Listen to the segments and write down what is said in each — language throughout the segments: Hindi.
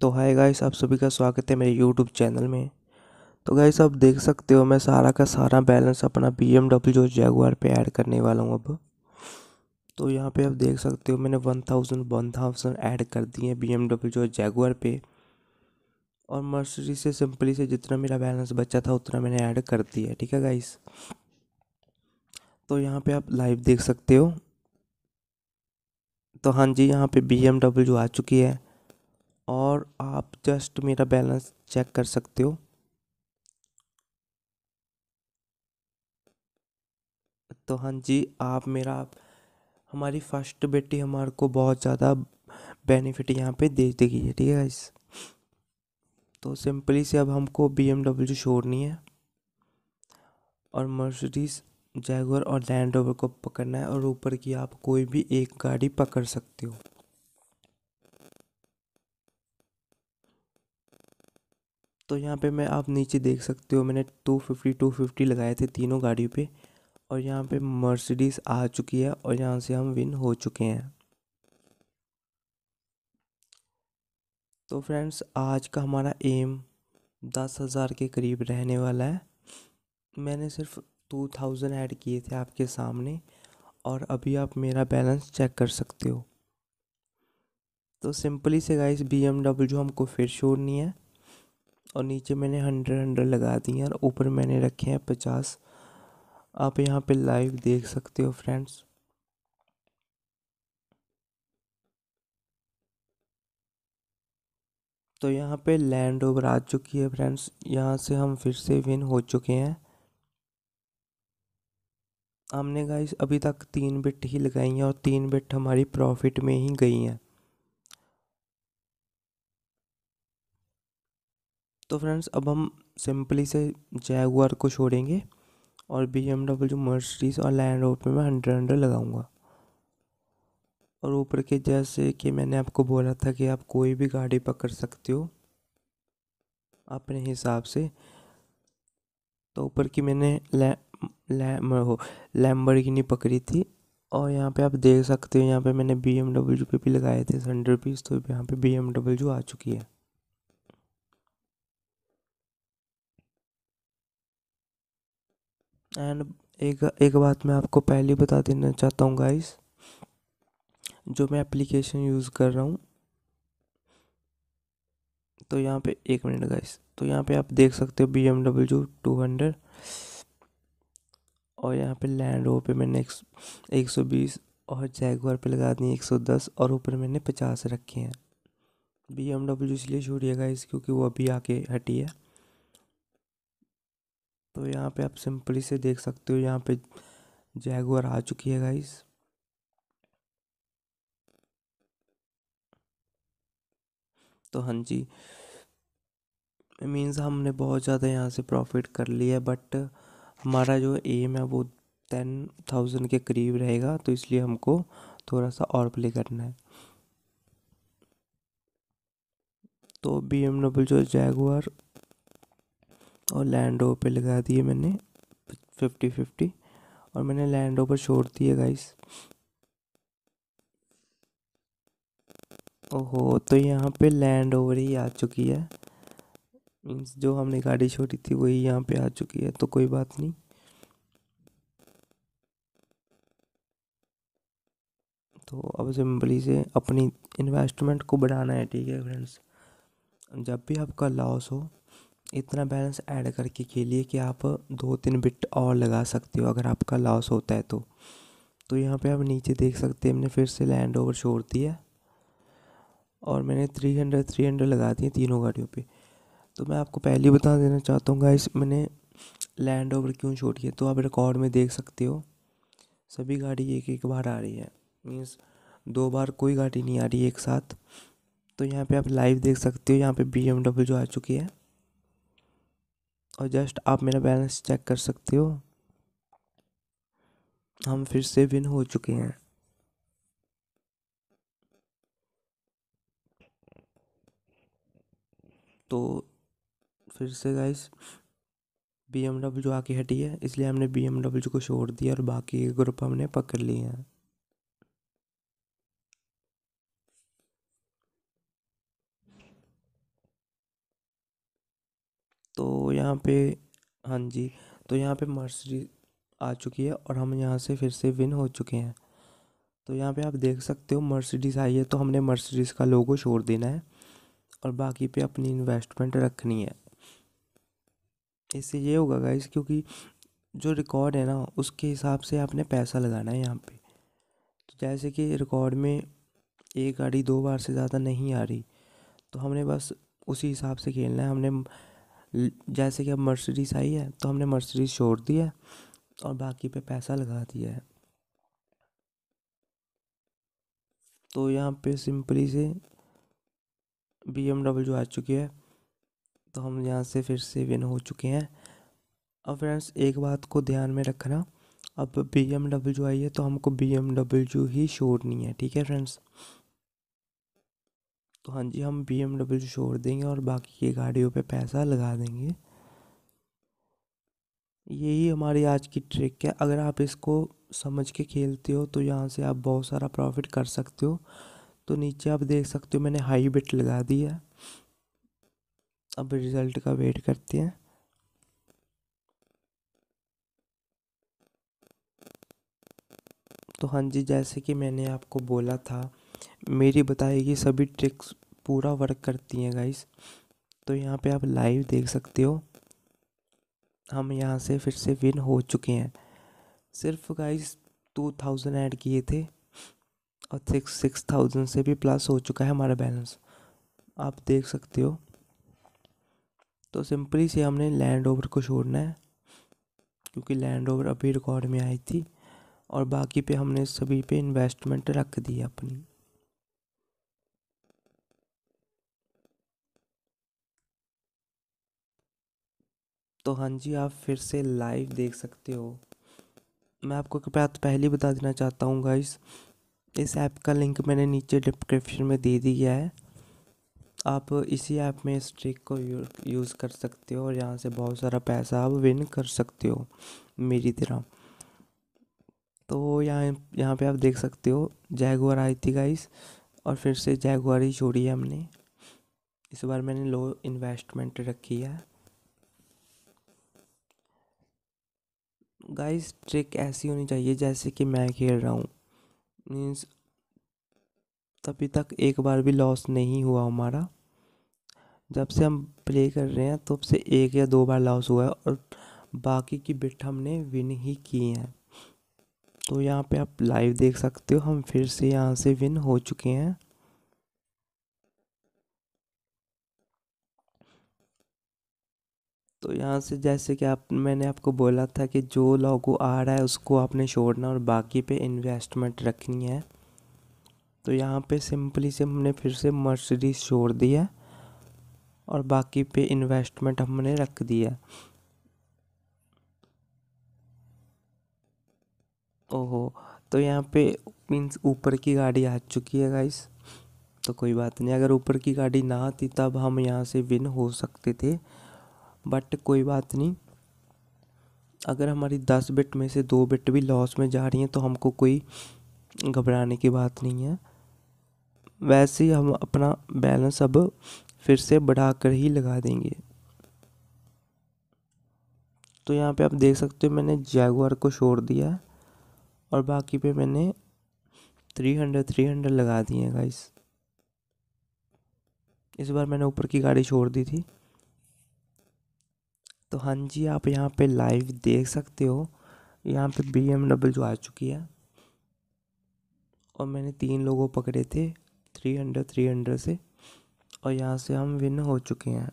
तो हाय गाइस, आप सभी का स्वागत है मेरे यूट्यूब चैनल में। तो गाइस, आप देख सकते हो मैं सारा का सारा बैलेंस अपना बी एम डब्ल्यू जैगुआर पे ऐड करने वाला हूँ अब। तो यहाँ पे आप देख सकते हो मैंने one thousand one thousand add कर दिए बी एम डब्ल्यू जैगुआर पे। और मर्सरी से सिंपली से जितना मेरा बैलेंस बचा था, उतना मैंने ऐड कर दिया ठीक है गाइस? तो यहाँ पे आप लाइव देख सकते हो। तो हाँ जी, यहाँ पे बी एम डब्ल्यू आ चुकी है। और आप जस्ट मेरा बैलेंस चेक कर सकते हो। तो हाँ जी, आप मेरा, हमारी फ़र्स्ट बेटी हमारे को बहुत ज़्यादा बेनिफिट यहाँ पे दे देगी, ठीक है इस तो सिंपली से अब हमको बी एम डब्ल्यू छोड़नी है और मर्सिडीज जैगवर और लैंड रोवर को पकड़ना है और ऊपर की आप कोई भी एक गाड़ी पकड़ सकते हो। तो यहाँ पे मैं, आप नीचे देख सकते हो, मैंने टू फिफ्टी टू फिफ्टी लगाए थे तीनों गाड़ियों पे। और यहाँ पे मर्सिडीज़ आ चुकी है और यहाँ से हम विन हो चुके हैं। तो फ्रेंड्स, आज का हमारा एम दस हज़ार के करीब रहने वाला है। मैंने सिर्फ़ टू थाउज़ेंड ऐड किए थे आपके सामने और अभी आप मेरा बैलेंस चेक कर सकते हो। तो सिंपली से गाइस, बी हमको फिर छोड़नी है और नीचे मैंने हंड्रेड हंड्रेड लगा दिए और ऊपर मैंने रखे हैं पचास। आप यहाँ पे लाइव देख सकते हो फ्रेंड्स तो यहाँ पे लैंड ओवर आ चुकी है फ्रेंड्स यहाँ से हम फिर से विन हो चुके हैं। हमने गाइस अभी तक तीन बिट ही लगाई हैं और तीन बिट हमारी प्रॉफिट में ही गई हैं। तो फ्रेंड्स अब हम सिंपली से जैगुआर को छोड़ेंगे और बी एम डब्ल्यू मर्सिडीज और लैंड रोड पे मैं हंड्रेड हंड्रेड लगाऊँगा। और ऊपर के जैसे कि मैंने आपको बोला था कि आप कोई भी गाड़ी पकड़ सकते हो अपने हिसाब से। तो ऊपर की मैंने लै, लै, हो लैम्बरगिनी पकड़ी थी और यहाँ पे आप देख सकते हो यहाँ पे मैंने बी एम डब्ल्यू पे भी लगाए थे हंड्रेड रुपीज़ तो यहाँ पे बी एम डब्ल्यू आ चुकी है। एंड एक एक बात मैं आपको पहले बता देना चाहता हूँ गाइस जो मैं एप्लीकेशन यूज़ कर रहा हूँ। तो यहाँ पे एक मिनट गाइस तो यहाँ पे आप देख सकते हो B M W two hundred और यहाँ पे लैंड रोवर पे मैंने एक सौ बीस और जैगवार पे लगा दी एक सौ दस और ऊपर मैंने पचास रखे हैं। बी एम डब्ल्यू इसलिए छोड़िए गाइस क्योंकि वो अभी आके हटी है। तो यहाँ पे आप सिंपली से देख सकते हो यहाँ पे जैगुआर आ चुकी है गाइस तो हाँ जी. मीन्स हमने बहुत ज़्यादा यहाँ से प्रॉफिट कर लिया है बट हमारा जो एम है वो टेन थाउज़ेंड के करीब रहेगा तो इसलिए हमको थोड़ा सा और प्ले करना है. तो बी एम डब्ल्यू जो जैगुआर और लैंड पे लगा दिए मैंने फिफ्टी फिफ्टी और मैंने लैंड ओवर छोड़ दिए गाइस ओहो तो यहाँ पे लैंड ओवर ही आ चुकी है। मीन्स जो हमने गाड़ी छोड़ी थी वही यहाँ पे आ चुकी है तो कोई बात नहीं। तो अब सिंपली से अपनी इन्वेस्टमेंट को बढ़ाना है, ठीक है फ्रेंड्स जब भी आपका लॉस हो इतना बैलेंस ऐड करके खेलिए कि आप दो तीन बिट और लगा सकते हो अगर आपका लॉस होता है तो। तो यहाँ पे आप नीचे देख सकते हैं, हमने फिर से लैंड ओवर छोड़ दिया और मैंने थ्री हंड्रेड थ्री हंड्रेड लगा दिए तीनों गाड़ियों पे। तो मैं आपको पहले बता देना चाहता हूँ गाइस मैंने लैंड ओवर क्यों छोड़ी है तो आप रिकॉर्ड में देख सकते हो, सभी गाड़ी एक एक बार आ रही है। मीन्स दो बार कोई गाड़ी नहीं आ रही एक साथ। तो यहाँ पे आप लाइव देख सकते हो, यहाँ पे बी आ चुकी है। और जस्ट आप मेरा बैलेंस चेक कर सकते हो। हम फिर से विन हो चुके हैं। तो फिर से गाइस बी एम डब्ल्यू आके हटी है, इसलिए हमने बी एम डब्ल्यू को छोड़ दिया और बाकी ग्रुप हमने पकड़ लिए हैं। तो यहाँ पे हाँ जी तो यहाँ पे मर्सडीज आ चुकी है और हम यहाँ से फिर से विन हो चुके हैं। तो यहाँ पे आप देख सकते हो मर्सिडीज़ आई है तो हमने मर्सिडीज़ का लोगो छोड़ देना है और बाकी पे अपनी इन्वेस्टमेंट रखनी है। इससे ये होगा गाइस क्योंकि जो रिकॉर्ड है ना, उसके हिसाब से आपने पैसा लगाना है यहाँ पे। तो जैसे कि रिकॉर्ड में एक गाड़ी दो बार से ज़्यादा नहीं आ रही तो हमने बस उसी हिसाब से खेलना है। हमने जैसे कि अब मर्सिडीज़ आई है तो हमने मर्सिडीज़ छोड़ दिया है और बाकी पे पैसा लगा दिया है। तो यहाँ पे सिंपली से बी एम डब्ल्यू आ चुकी है तो हम यहाँ से फिर से विन हो चुके हैं। अब फ्रेंड्स एक बात को ध्यान में रखना, अब बी एम डब्ल्यू आई है तो हमको बी एम डब्ल्यू ही छोड़नी है, ठीक है फ्रेंड्स तो हाँ जी, हम बी एम डब्ल्यू छोड़ देंगे और बाकी की गाड़ियों पे पैसा लगा देंगे। यही हमारी आज की ट्रिक है। अगर आप इसको समझ के खेलते हो तो यहाँ से आप बहुत सारा प्रॉफिट कर सकते हो। तो नीचे आप देख सकते हो, मैंने हाई बिट लगा दी है। अब रिज़ल्ट का वेट करते हैं। तो हाँ जी, जैसे कि मैंने आपको बोला था मेरी बताई गई सभी ट्रिक्स पूरा वर्क करती हैं गाइस तो यहाँ पे आप लाइव देख सकते हो। हम यहाँ से फिर से विन हो चुके हैं। सिर्फ़ गाइस टू थाउज़ेंड ऐड किए थे और सिक्स सिक्स थाउज़ेंड से भी प्लस हो चुका है हमारा बैलेंस आप देख सकते हो। तो सिंपली से हमने लैंड ओवर को छोड़ना है, क्योंकि लैंड ओवर अभी रिकॉर्ड में आई थी और बाकी पे हमने सभी पे इन्वेस्टमेंट रख दी अपनी। तो हाँ जी, आप फिर से लाइव देख सकते हो। मैं आपको बात पहले बता देना चाहता हूँ गाइस इस ऐप का लिंक मैंने नीचे डिस्क्रिप्शन में दे दिया है। आप इसी ऐप में इस ट्रिक को यूज़ कर सकते हो और यहाँ से बहुत सारा पैसा आप विन कर सकते हो, मेरी तरह। तो यहाँ यहाँ पे आप देख सकते हो जैगुआर आई थी गाइस और फिर से जैगुआर ही छोड़ी है हमने। इस बार मैंने लो इन्वेस्टमेंट रखी है। गाइस ट्रिक ऐसी होनी चाहिए जैसे कि मैं खेल रहा हूँ। मीन्स तभी तक एक बार भी लॉस नहीं हुआ हमारा। जब से हम प्ले कर रहे हैं, तब से एक या दो बार लॉस हुआ है और बाकी की बिट हमने विन ही की हैं। तो यहाँ पे आप लाइव देख सकते हो, हम फिर से यहाँ से विन हो चुके हैं। तो यहाँ से जैसे कि आप, मैंने आपको बोला था कि जो लोगो आ रहा है उसको आपने छोड़ना और बाकी पे इन्वेस्टमेंट रखनी है। तो यहाँ पे सिंपली से हमने फिर से मर्सिडीज छोड़ दिया और बाकी पे इन्वेस्टमेंट हमने रख दिया। ओहो तो यहाँ पे मीन्स ऊपर की गाड़ी आ चुकी है गाइस तो कोई बात नहीं, अगर ऊपर की गाड़ी ना आती तब हम यहाँ से विन हो सकते थे। बट कोई बात नहीं। अगर हमारी दस बिट में से दो बिट भी लॉस में जा रही हैं तो हमको कोई घबराने की बात नहीं है। वैसे ही हम अपना बैलेंस अब फिर से बढ़ा कर ही लगा देंगे। तो यहाँ पे आप देख सकते हो मैंने जैगुआर को छोड़ दिया और बाकी पे मैंने थ्री हंड्रेड थ्री हंड्रेड लगा दिए हैं गाइस इस बार मैंने ऊपर की गाड़ी छोड़ दी थी। तो हाँ जी, आप यहाँ पे लाइव देख सकते हो। यहाँ पे बी एम डब्ल्यू आ चुकी है। और मैंने तीन लोगों पकड़े थे थ्री हंड्रेड थ्री हंड्रेड से। और यहाँ से हम विन हो चुके हैं।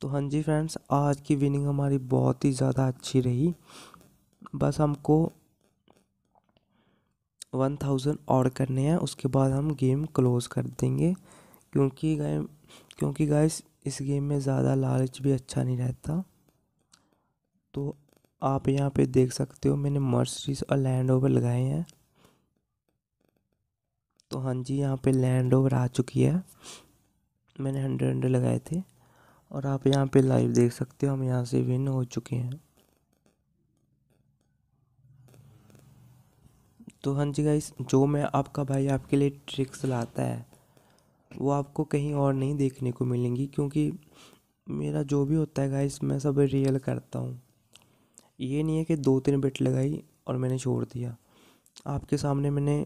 तो हाँ जी फ्रेंड्स आज की विनिंग हमारी बहुत ही ज़्यादा अच्छी रही। बस हमको वन थाउज़ेंड और करने हैं, उसके बाद हम गेम क्लोज़ कर देंगे। क्योंकि गाय क्योंकि गाइस इस गेम में ज़्यादा लालच भी अच्छा नहीं रहता। तो आप यहाँ पे देख सकते हो, मैंने मर्सरीज और लैंड ओवर लगाए हैं। तो हाँ जी, यहाँ पे लैंड ओवर आ चुकी है। मैंने हंड्रेड हंड्रेड लगाए थे। और आप यहाँ पे लाइव देख सकते हो, हम यहाँ से विन हो चुके हैं। तो हाँ जी गाइस जो मैं आपका भाई आपके लिए ट्रिक्स लाता है वो आपको कहीं और नहीं देखने को मिलेंगी, क्योंकि मेरा जो भी होता है गाइस मैं सब रियल करता हूँ। ये नहीं है कि दो तीन बिट लगाई और मैंने छोड़ दिया। आपके सामने मैंने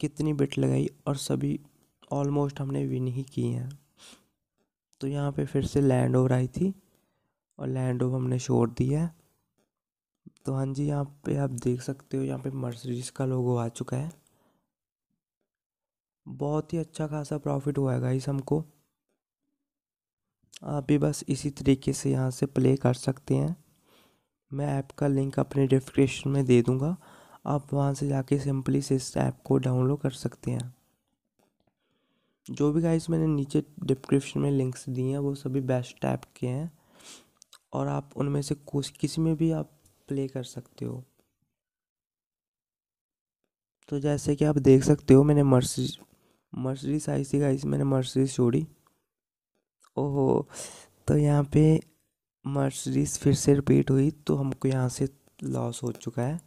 कितनी बिट लगाई और सभी ऑलमोस्ट हमने विन ही किए हैं। तो यहाँ पे फिर से लैंड ओवर आई थी और लैंड ओवर हमने छोड़ दिया तो हाँ जी, यहाँ पे आप देख सकते हो, यहाँ पे मर्सडीज का लोगो आ चुका है। बहुत ही अच्छा खासा प्रॉफिट हुआ है गाइस हमको। आप भी बस इसी तरीके से यहाँ से प्ले कर सकते हैं। मैं ऐप का लिंक अपने डिस्क्रिप्शन में दे दूँगा। आप वहाँ से जाके सिंपली से इस ऐप को डाउनलोड कर सकते हैं। जो भी गाइस मैंने नीचे डिस्क्रिप्शन में लिंक्स दिए हैं, वो सभी बेस्ट ऐप के हैं। और आप उनमें से कुछ, किसी में भी आप प्ले कर सकते हो। तो जैसे कि आप देख सकते हो, मैंने Mercedes Mercedes, I see guys, मैंने मर्सिडीज छोड़ी। ओहो तो यहाँ पे मर्सिडीज फिर से रिपीट हुई तो हमको यहाँ से लॉस हो चुका है।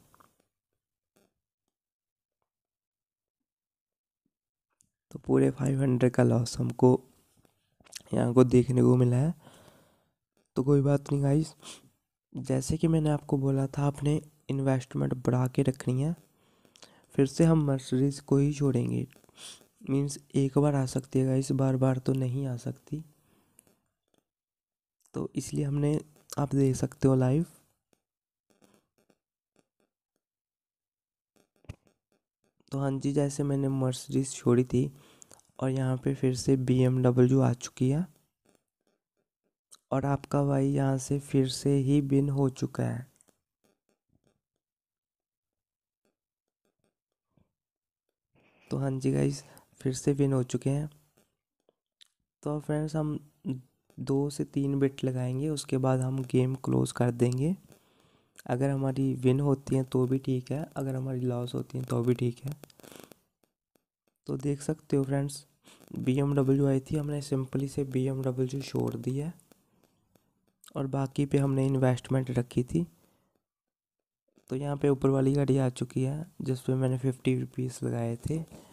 तो पूरे फाइव हंड्रेड का लॉस हमको यहाँ को देखने को मिला है। तो कोई बात नहीं गाइस, जैसे कि मैंने आपको बोला था, आपने इन्वेस्टमेंट बढ़ा के रखनी है, फिर से हम मर्सरीज को ही छोड़ेंगे। मीन्स एक बार आ सकती है गाइस बार बार तो नहीं आ सकती. तो इसलिए हमने, आप देख सकते हो लाइव तो हाँ जी, जैसे मैंने मर्सडीज छोड़ी थी, और यहाँ पे फिर से बी एम डब्ल्यू आ चुकी है. और आपका भाई यहाँ से फिर से ही बिन हो चुका है. तो हाँ जी गाइस फिर से विन हो चुके हैं। तो फ्रेंड्स हम दो से तीन बिट लगाएँगे, उसके बाद हम गेम क्लोज कर देंगे। अगर हमारी विन होती हैं तो भी ठीक है, अगर हमारी लॉस होती हैं तो भी ठीक है। तो देख सकते हो फ्रेंड्स बी एम डब्ल्यू आई थी, हमने सिंपली से बी एम डब्ल्यू छोड़ दी है। और बाकी पे हमने इन्वेस्टमेंट रखी थी। तो यहाँ पे ऊपर वाली गाड़ी आ चुकी है जिस पे मैंने फिफ्टी रुपीज़ लगाए थे।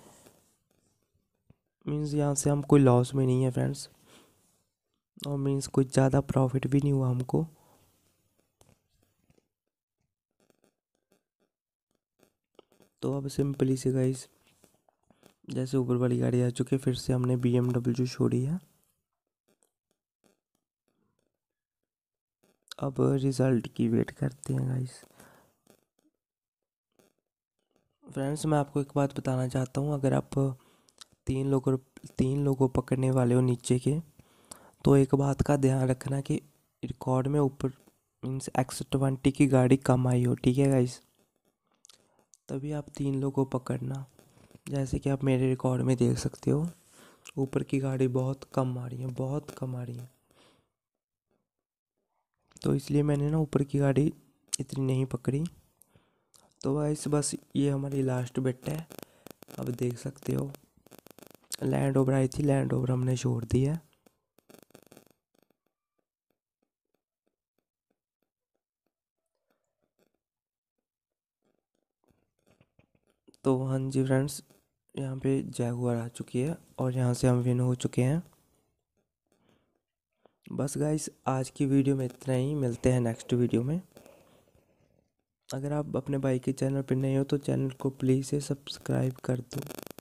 मीन्स यहाँ से हम कोई लॉस में नहीं है फ्रेंड्स और मीन्स कुछ ज़्यादा प्रॉफिट भी नहीं हुआ हमको. तो अब सिंपली से गाइस जैसे ऊपर वाली गाड़ी आ चुकी है, फिर से हमने बी एम डब्ल्यू छोड़ी है. अब रिज़ल्ट की वेट करते हैं गाइस फ्रेंड्स मैं आपको एक बात बताना चाहता हूँ. अगर आप तीन लोगों तीन लोगों पकड़ने वाले हो नीचे के तो एक बात का ध्यान रखना कि रिकॉर्ड में ऊपर मीन्स एक्स ट्वेंटी की गाड़ी कम आई हो, ठीक है गाइस तभी आप तीन लोगों पकड़ना। जैसे कि आप मेरे रिकॉर्ड में देख सकते हो, ऊपर की गाड़ी बहुत कम आ रही है, बहुत कम आ रही है। तो इसलिए मैंने ना ऊपर की गाड़ी इतनी नहीं पकड़ी। तो वाइस बस ये हमारी लास्ट बेट है। अब देख सकते हो। लैंड ओवर आई थी लैंड ओवर हमने छोड़ दी है। तो हाँ जी फ्रेंड्स यहाँ पे जैगुआर आ चुकी है और यहाँ से हम विन हो चुके हैं। बस गाइस आज की वीडियो में इतना ही, मिलते हैं नेक्स्ट वीडियो में। अगर आप अपने भाई के चैनल पर नए हो तो चैनल को प्लीज़ से सब्सक्राइब कर दो।